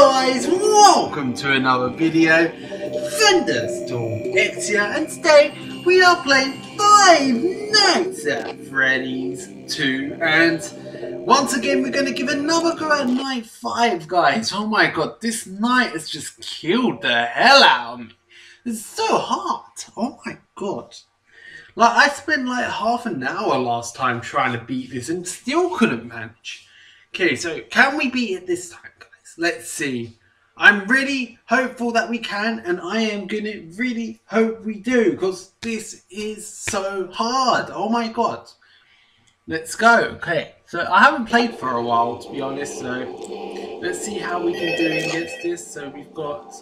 guys, welcome to another video. Thunderstorm X here, and today we are playing Five Nights at Freddy's 2, and once again we're going to give another go at night 5, guys. Oh my god, this night has just killed the hell out of me. It's so hard, oh my god. Like, I spent like half an hour last time trying to beat this and still couldn't manage. Okay, so can we beat it this time? Let's see. I'm really hopeful that we can, and I am gonna really hope we do, because this is so hard. Oh my god. Let's go. Okay, so I haven't played for a while, to be honest, so let's see how we can do against this. So we've got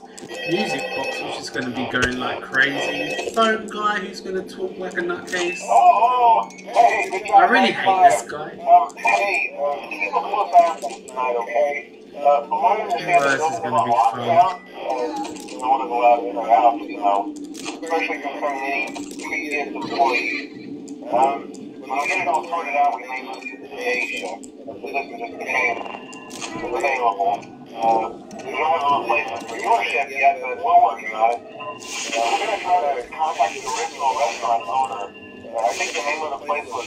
music box, which is going to be going like crazy. Phone guy who's going to talk like a nutcase. I really hate this guy. Um, uh? Uh, from what I understand, Well, is gonna be a fun. lockdown, and you want to go out in or out, you know, especially concerning any previous employees. Um, when we get it all sorted out, we may move to the day shift. So this is just the hang, the hang level. Uh, we don't have a replacement for your shift yet, but we're working on it. Uh, we're gonna try to contact the original restaurant owner. I think the name of the place was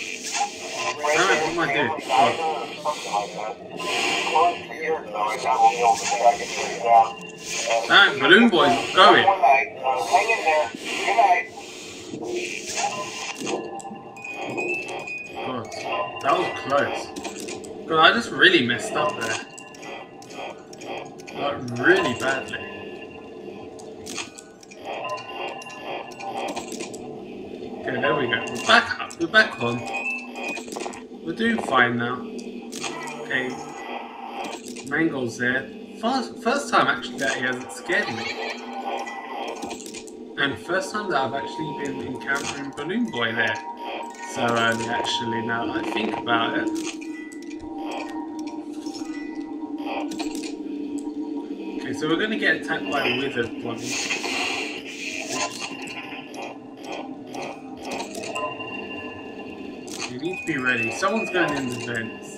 it straight down. Uh, Alright, Balloon Boy's going. One hang in there. Good night. That was close. God, I just really messed up there. Like, really badly. Okay, there we go. We're back up. We're back on. We're doing fine now. Okay. Mangle's there. First, first time actually that he hasn't scared me. And first time that I've actually been encountering Balloon Boy there. So early actually now that I think about it. Okay, so we're gonna get attacked by a withered one. Be ready. Someone's going in the vents.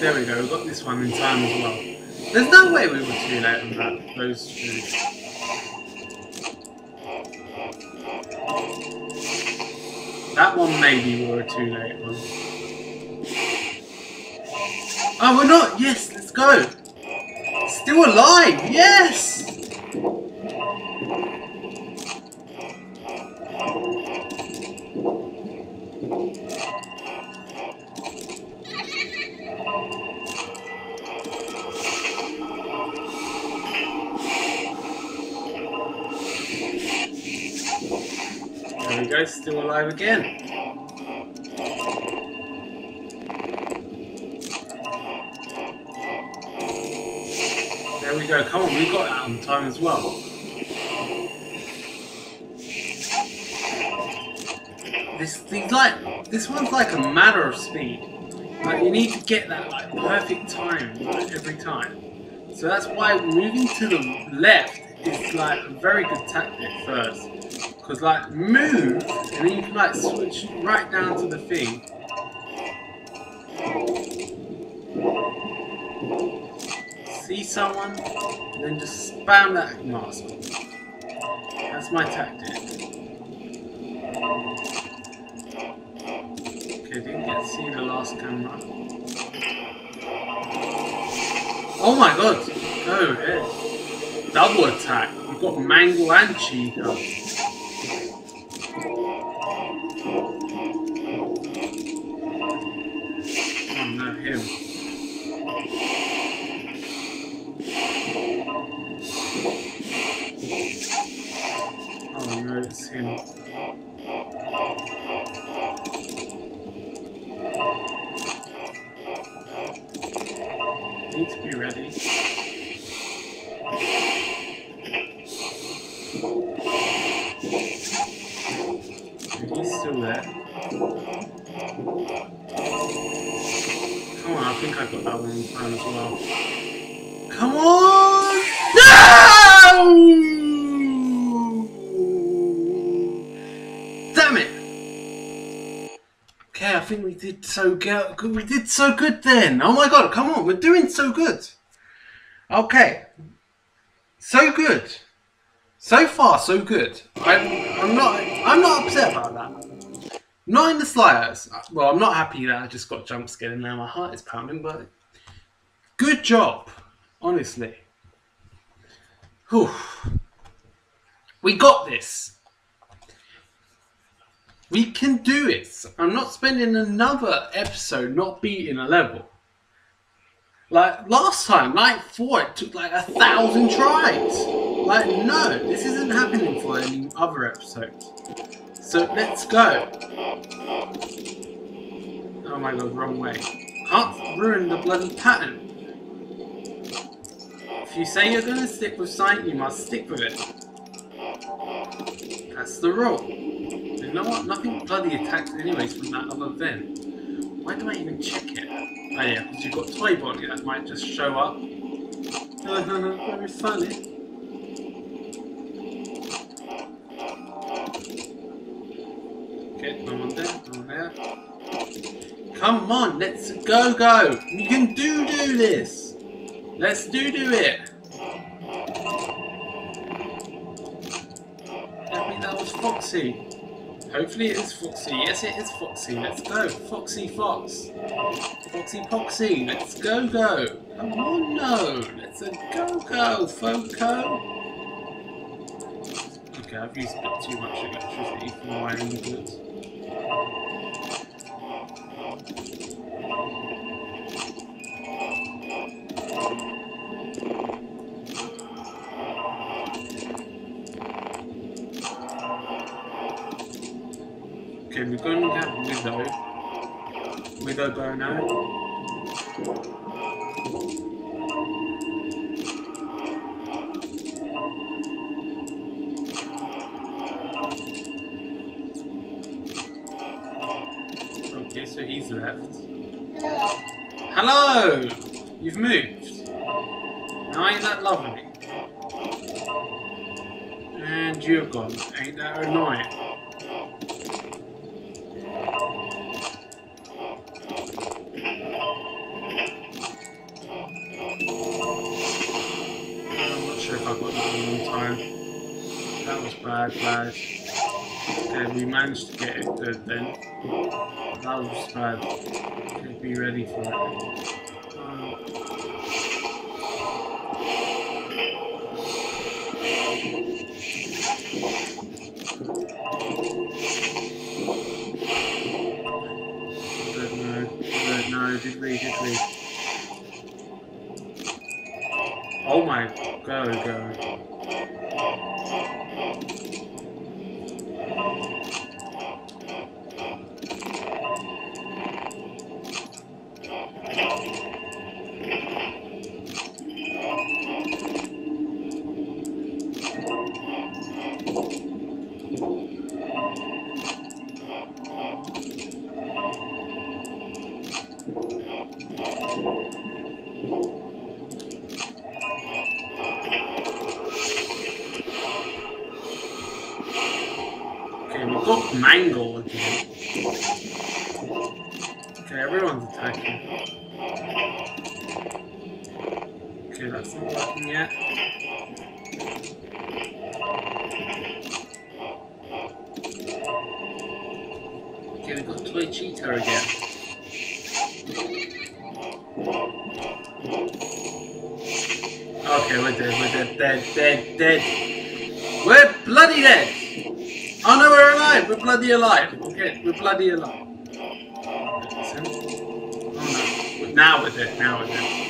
There we go, we got this one in time as well. There's no way we were too late on that, those. That one maybe we were too late on. Oh, we're not! Yes, let's go! Still alive! Yes! Again. There we go, come on, we got that on time as well. This thing's like, this one's like a matter of speed. Like, you need to get that like perfect time like, every time. So that's why moving to the left is like a very good tactic first. Because like move then you can like switch right down to the thing. See someone and then just spam that mask. That's my tactic. Okay, didn't get to see the last camera. Oh my god! Go ahead. Double attack. We've got Mangle and Chica. No, it's did so good. We did so good then. Oh my god! Come on, we're doing so good. Okay, so good. So far, so good. I'm, I'm not. I'm not upset about that. Not in the slightest. Well, I'm not happy that I just got jump scared and now my heart is pounding. But good job, honestly. Whew. We got this. We can do it. I'm not spending another episode not beating a level. Like last time, night four, it took like a thousand tries. Like, no, this isn't happening for any other episodes. So let's go. Oh my god, wrong way. Can't ruin the bloody pattern. If you say you're gonna stick with something, you must stick with it. That's the rule. You know what? Nothing bloody attacks anyways from that other vent. Why do I even check it? Oh yeah, because you've got Toy Bonnie that might just show up. Very funny. Okay, no one there, no one there. Come on, let's go go! You can do do this! Let's do do it! I think that was Foxy. Hopefully it is Foxy. Yes, it is Foxy. Let's go. Foxy Fox. Foxy Poxy. Let's go go. Come on, no. Let's go go, Foco. Okay, I've used a bit too much electricity for my own good. Okay, so he's left. Hello! You've moved. Now ain't that lovely? And you're gone. Ain't that annoying? I'm not sure if I got that on time. That was bad, bad. Okay, we managed to get it good then. Was bad. Okay, be ready for it. Uh, we? Oh my. Go, go. Okay, we're dead, we're dead, dead, dead, dead. We're bloody dead! Oh no, we're alive! We're bloody alive! Okay, we're bloody alive. Oh no. Now we're dead, now we're dead.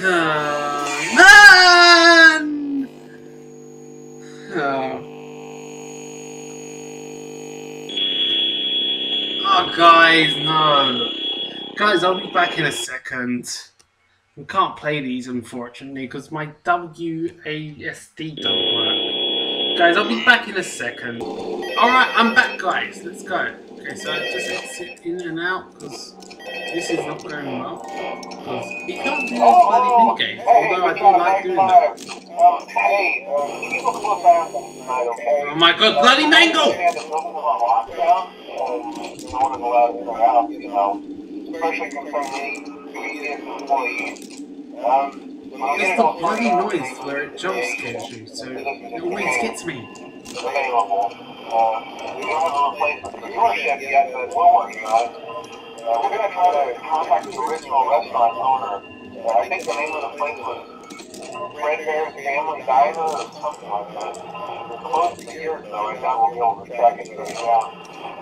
Oh, man! Oh. oh, guys, no. Guys, I'll be back in a second. We can't play these, unfortunately, because my WASD don't work. Guys, I'll be back in a second. Alright, I'm back, guys. Let's go. Okay, so I just exit in and out because this is not going well. Because you can't do these bloody Oh, mini games, although I do like doing that. Oh my god, bloody Mangle! It's the bloody noise where it jump scares you, so it always gets me. available. We're we're gonna try to contact the original restaurant owner. I think the name of the place was Fredbear's Family Diner or something like that. We're close to here, so I doubt we'll be able to track it.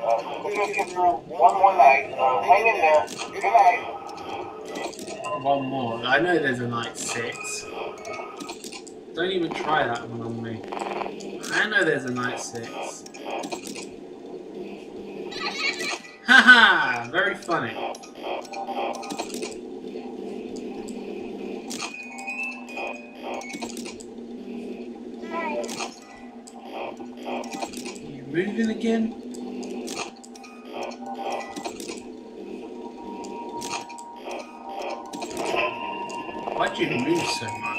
Uh, one more night. Uh, hang in there. Good night. One more. I know there's a night six. Don't even try that one on me. I know there's a night six. Haha! Very funny. Moving again? Why'd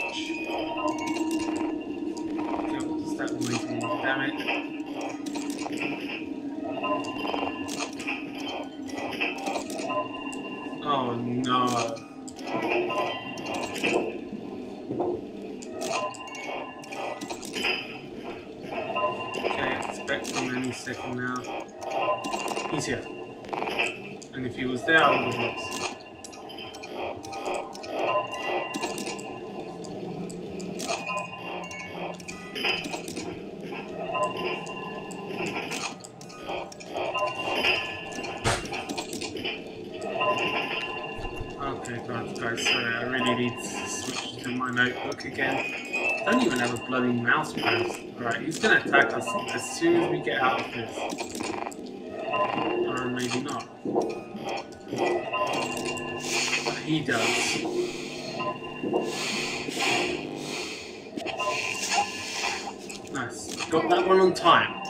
to my notebook again. Don't even have a bloody mouse pad. Alright, he's gonna attack us as soon as we get out of this. Or maybe not. But he does. Nice. Got that one on time.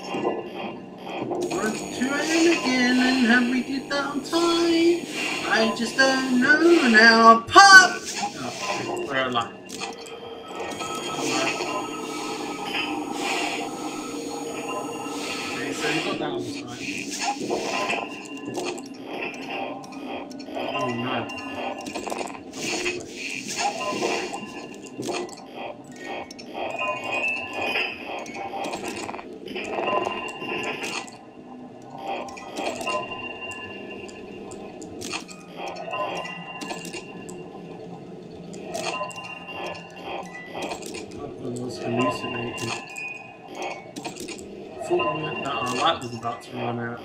It's 2 a.m. again, and have we did that on time? I just don't know now. Pop! Oh, we're. Okay, so you got that on time. Oh light was about to run out.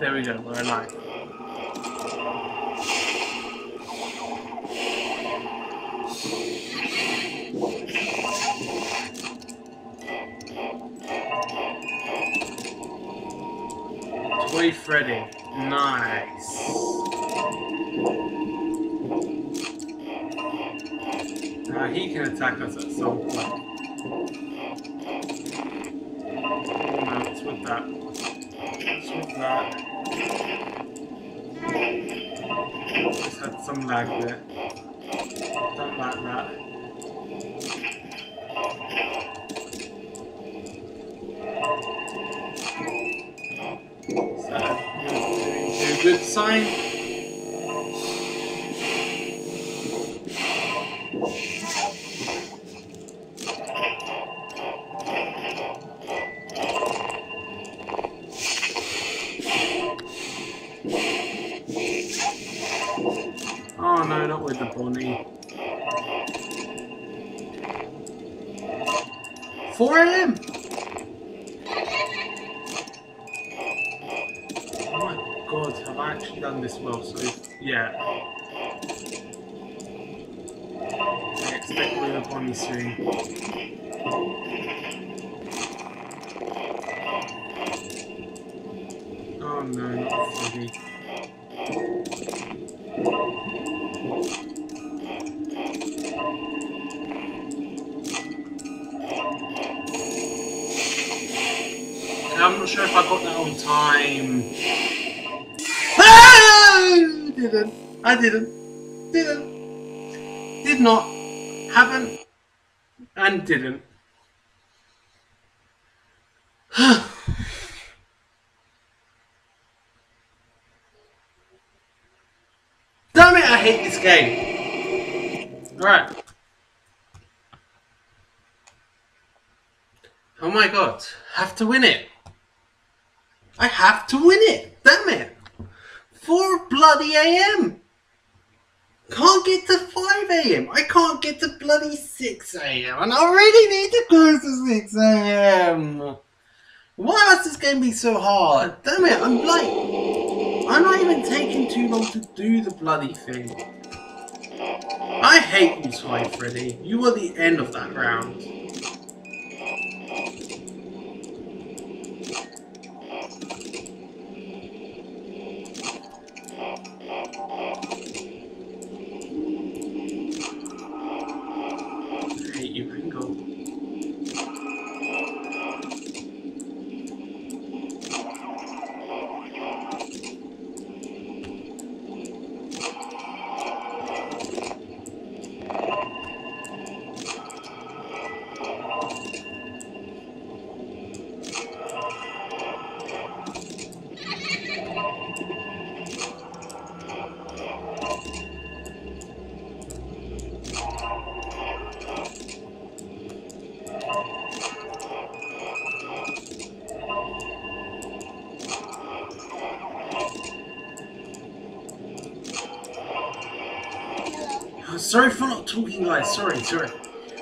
There we go, we're alive. Just had some lag there. Don't like that. That a good sign? Soon. Oh no, not Freddy. I'm not sure if I got that on time. Ah! Didn't. I didn't. Didn't. Did not. Haven't. Didn't. Damn it, I hate this game. Alright. Oh my god, have to win it. I have to win it. Damn it. 4 bloody AM. Can't get to 5 AM. I can't get to bloody 6 AM. And I already need to go to 6 AM. Why is this game be so hard? Damn it, I'm like... I'm not even taking too long to do the bloody thing. I hate you, Sly Freddy. You were the end of that round. Sorry for not talking, guys. Sorry, sorry.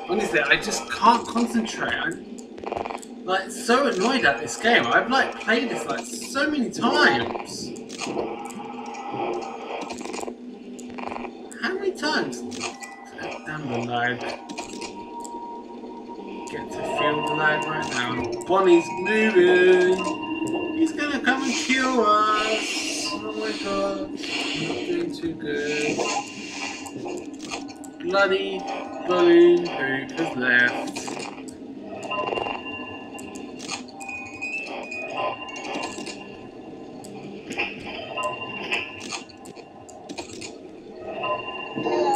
Honestly, I just can't concentrate. I'm like so annoyed at this game. I've like played this like so many times. How many times? Damn the lag. Get to feel the lag right now. Bonnie's moving. He's gonna come and kill us. Oh my god. Not doing too good bloody balloon poop has left. Oh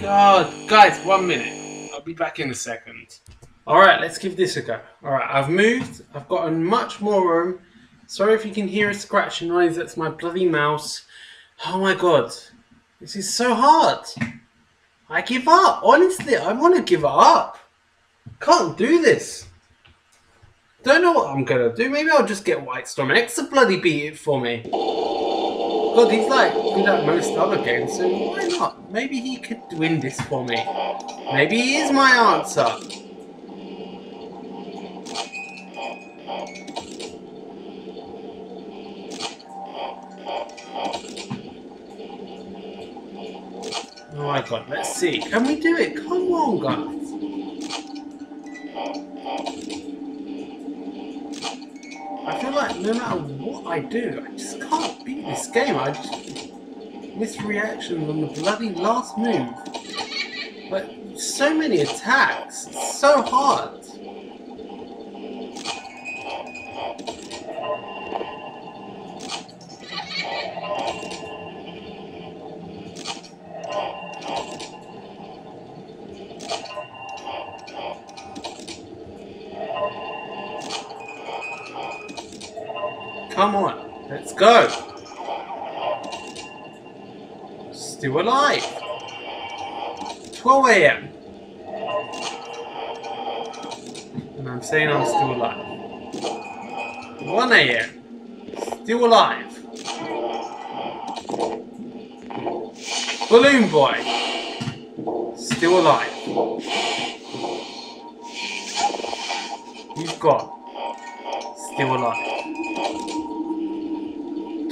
God, guys, one minute. I'll be back in a second. All right, let's give this a go. All right, I've moved. I've gotten much more room. Sorry if you can hear a scratching noise. That's my bloody mouse. Oh my god, this is so hard. I give up. Honestly, I want to give up. Can't do this. Don't know what I'm gonna do. Maybe I'll just get White Storm X to bloody beat it for me. God, he's like good at most other games, so why not? Maybe he could win this for me. Maybe he is my answer. Oh my god, let's see. Can we do it? Come on, guys. I feel like no matter what I do, I just can't beat this game. I just miss reactions on the bloody last move. Like, so many attacks. It's so hard. Still alive.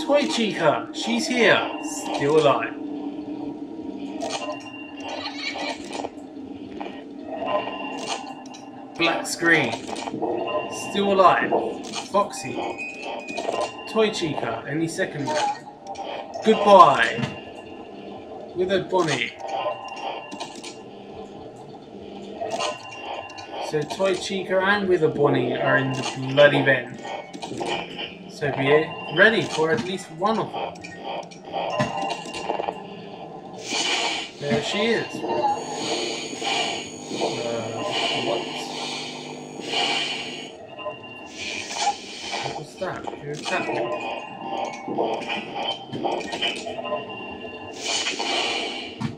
Toy Chica, she's here, still alive. Black screen, still alive. Foxy, Toy Chica, any second now. Goodbye. Withered Bonnie. So Toy Chica and Withered Bonnie are in the bloody vent. So be ready for at least one of them. There she is. Uh, what? What was that? Who me?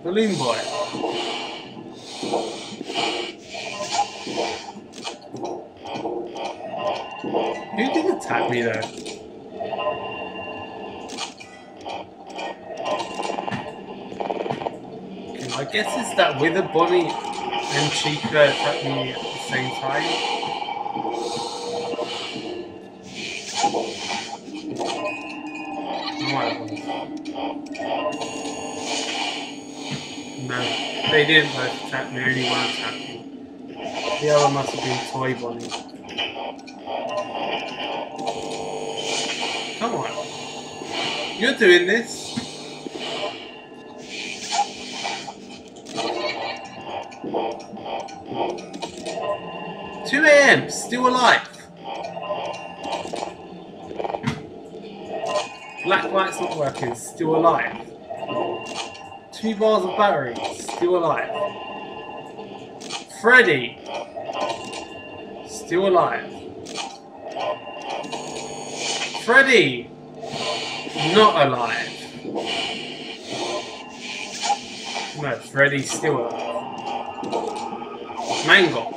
Balloon Boy. Who did attack me though? Okay, my guess is that Wither Bonnie and Chica attacked me at the same time. No, they didn't both attack me, only one attacked me. The other must have been Toy Bonnie. You're doing this. Two AM, still alive. Black light's not working, still alive. Two bars of battery, still alive. Freddy, still alive. Freddy, not alive. No, Freddy's still alive. Mangle.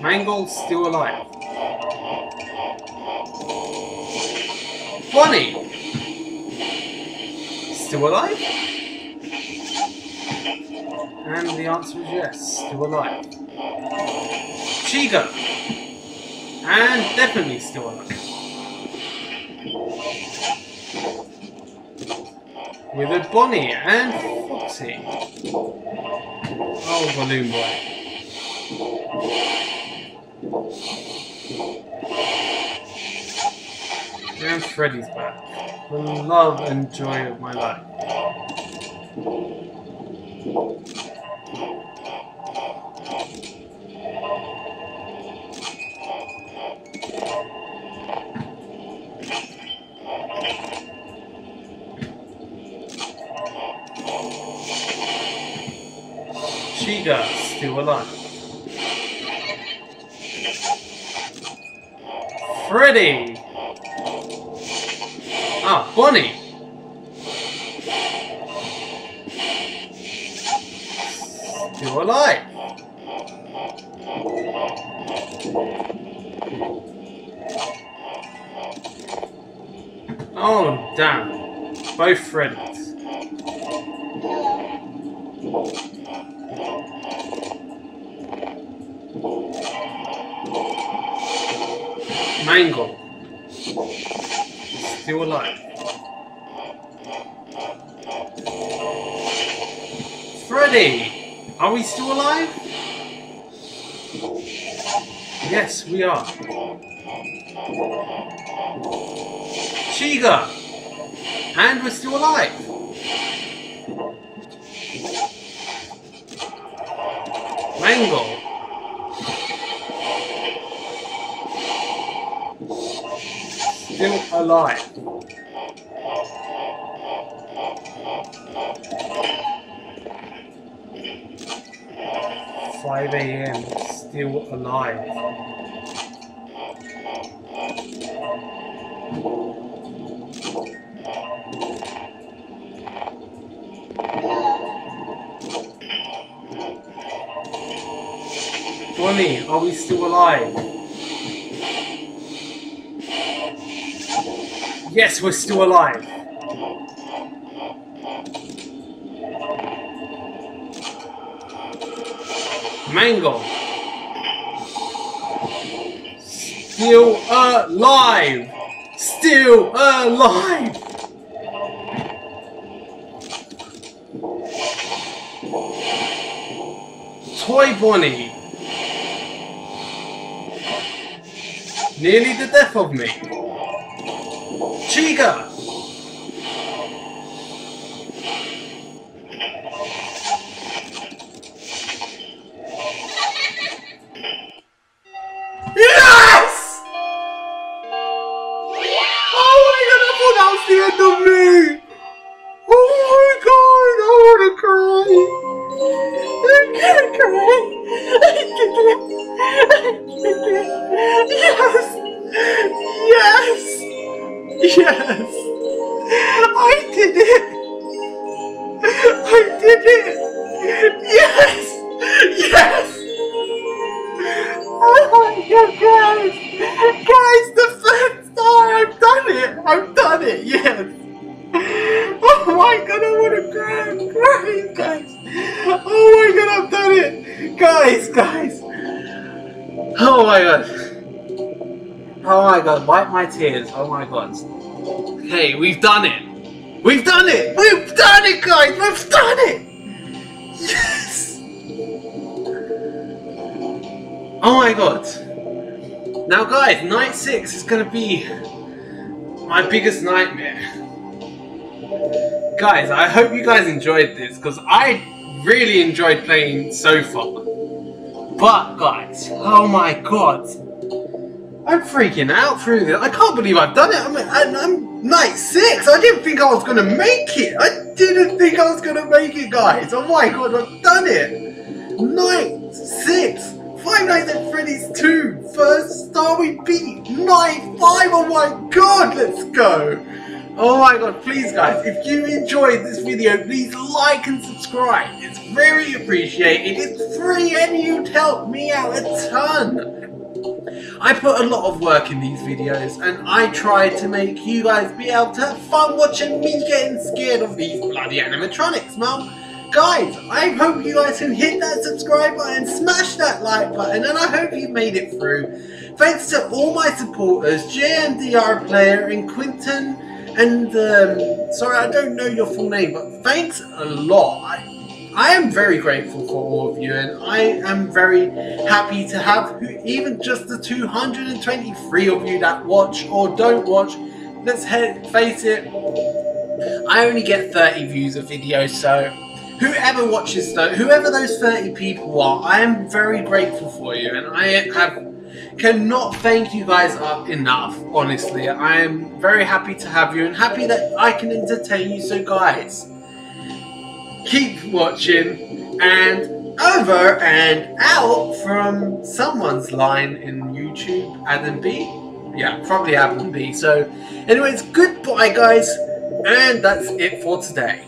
Mangle's still alive. Bonnie! Still alive? And the answer is yes, still alive. Chica! And definitely still alive. Withered Bonnie and Foxy. Oh, Balloon Boy. And Freddy's back. The love and joy of my life. two alone. Freddy! Ah, Bonnie! Still alive! Oh, damn. Both friends. Mangle. Still alive. Freddy! Are we still alive? Yes, we are. Chica! And we're still alive! Mangle! Alive. Five AM, still alive. Bonnie, are we still alive? Yes, we're still alive. Mangle. Still alive. Still alive. Toy Bonnie. Nearly the death of me. Yes! Oh my god, that was the end of me! Oh my god, I wanna cry! I'm gonna cry! I did it! I did it! Yes! Yes! I did it! I did it! Yes! Yes! Oh my god, guys! Guys, the first star! I've done it! I've done it, yes! Oh my god, I wanna cry! I'm crying, guys! Oh my god, I've done it! Guys, guys! Oh my god! Oh my god, wipe my tears. Oh my god. Okay, we've done it! We've done it! We've done it, guys! We've done it! Yes! Oh my god. Now guys, night 6 is gonna be my biggest nightmare. Guys, I hope you guys enjoyed this, because I really enjoyed playing so far. But guys, oh my god. I'm freaking out through this. I can't believe I've done it. I'm, I'm, I'm night 6. I didn't think I was gonna make it. I didn't think I was gonna make it, guys. Oh my god, I've done it. Night 6. Five Nights at Freddy's 2, first star we beat, night 5, oh my god, let's go! Oh my god, please guys, if you enjoyed this video, please like and subscribe, it's very appreciated, it's free and you'd help me out a ton! I put a lot of work in these videos and I try to make you guys be able to have fun watching me getting scared of these bloody animatronics, mum. Guys, I hope you guys can hit that subscribe button, smash that like button, and I hope you made it through. Thanks to all my supporters, JMDR Player and Quinton, and um, sorry, I don't know your full name, but thanks a lot. I, I am very grateful for all of you, and I am very happy to have even just the 223 of you that watch or don't watch. Let's face it, I only get 30 views a video, so whoever watches though, whoever those 30 people are, I am very grateful for you and I have cannot thank you guys up enough, honestly. I am very happy to have you and happy that I can entertain you, so guys, keep watching and over and out from someone's line in YouTube, Adam B. Yeah, probably Adam B. So anyways, goodbye guys, and that's it for today.